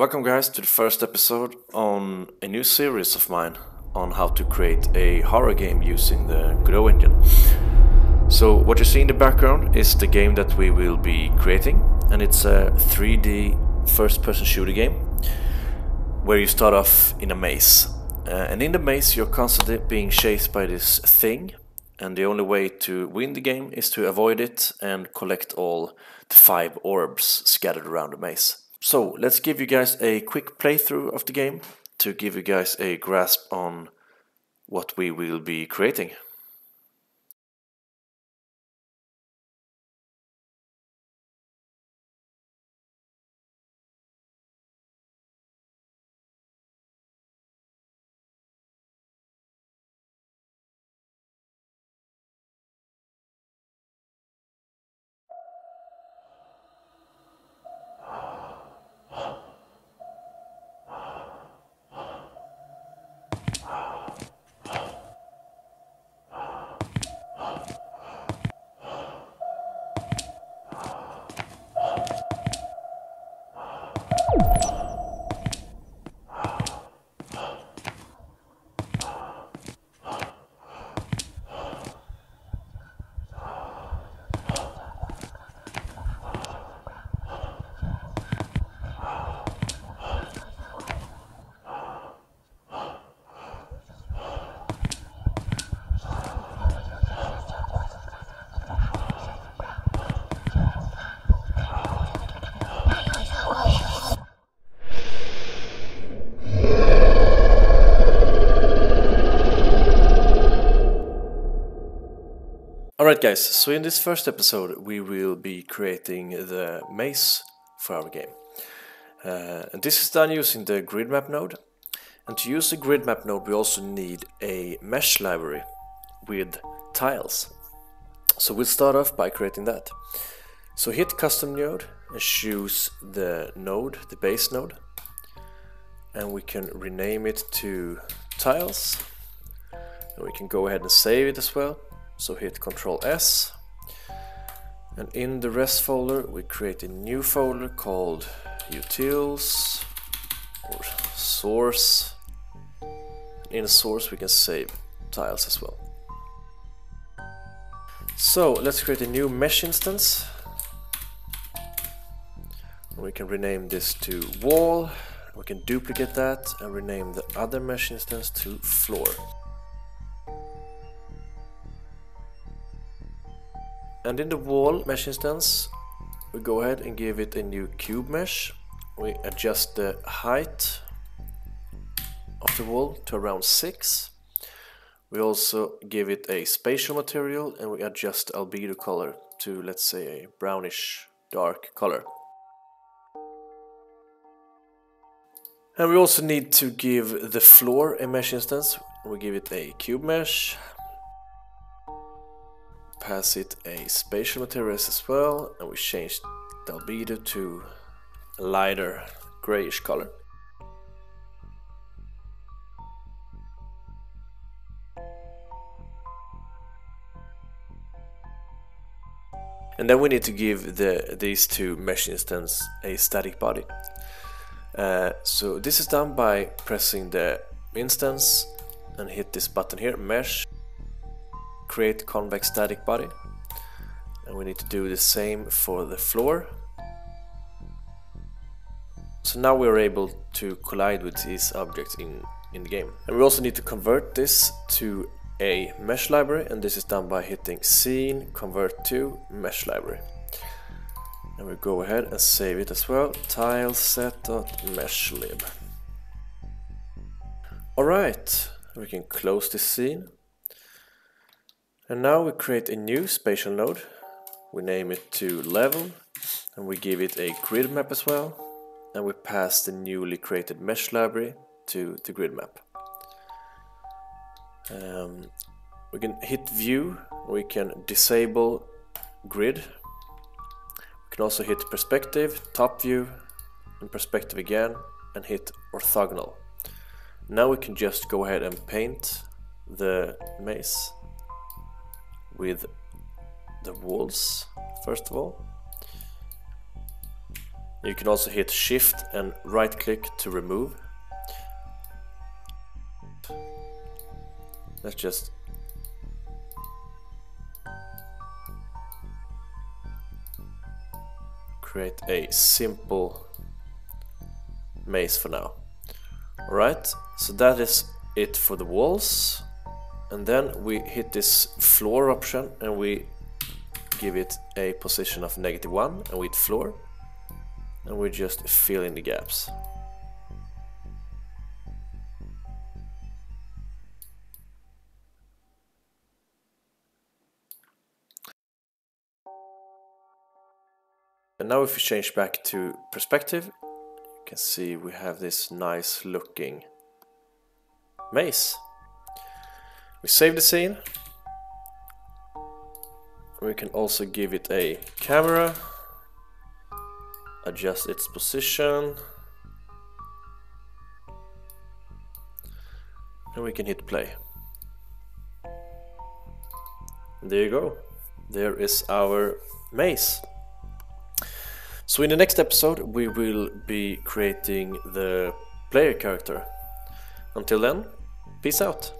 Welcome, guys, to the first episode on a new series of mine on how to create a horror game using the Godot engine. So, what you see in the background is the game that we will be creating, and it's a 3D first person shooter game where you start off in a maze. Uh, and in the maze, you're constantly being chased by this thing, and the only way to win the game is to avoid it and collect all the five orbs scattered around the maze. So let's give you guys a quick playthrough of the game to give you guys a grasp on what we will be creating. Alright guys, so in this first episode we will be creating the maze for our game. Uh, and this is done using the grid map node. And to use the grid map node we also need a mesh library with tiles. So we'll start off by creating that. So hit custom node and choose the node, the base node. And we can rename it to tiles. And we can go ahead and save it as well. So hit Ctrl S and in the res folder we create a new folder called utils or source. In source we can save tiles as well. So let's create a new mesh instance. We can rename this to wall. We can duplicate that and rename the other mesh instance to floor. And in the wall mesh instance, we go ahead and give it a new cube mesh. We adjust the height of the wall to around 6. We also give it a spatial material and we adjust albedo color to let's say a brownish dark color. And we also need to give the floor a mesh instance. We give it a cube mesh pass it a spatial materials as well and we change the albedo to a lighter grayish color. And then we need to give the, these two mesh instances a static body. Uh, so this is done by pressing the instance and hit this button here, mesh, create convex static body and we need to do the same for the floor so now we're able to collide with these objects in, in the game. And we also need to convert this to a mesh library and this is done by hitting scene, convert to mesh library. And we go ahead and save it as well, tileset.meshlib. Alright, we can close this scene and now we create a new spatial node. We name it to level and we give it a grid map as well. And we pass the newly created mesh library to the grid map. Um, we can hit view, we can disable grid. We can also hit perspective, top view, and perspective again, and hit orthogonal. Now we can just go ahead and paint the maze with the walls first of all You can also hit shift and right click to remove. Let's just create a simple maze for now. Alright, so that is it for the walls. And then we hit this floor option and we give it a position of negative 1 and we hit floor. And we just fill in the gaps. And now if we change back to perspective, you can see we have this nice looking maze. We save the scene. We can also give it a camera, adjust its position, and we can hit play. There you go. There is our maze. So in the next episode we will be creating the player character. Until then, peace out.